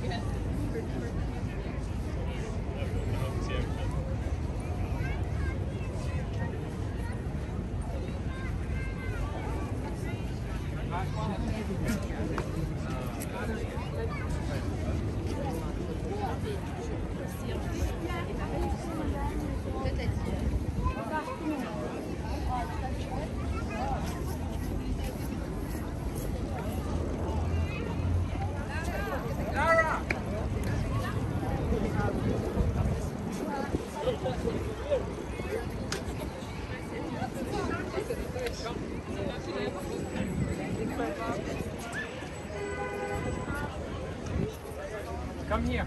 Come мне.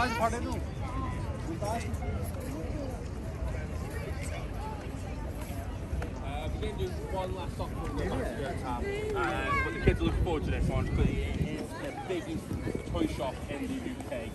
Guys, pardon. Uh, we're going to do one last soccer for the time. Uh, but the kids are looking forward to this one it is the biggest toy shop in the UK.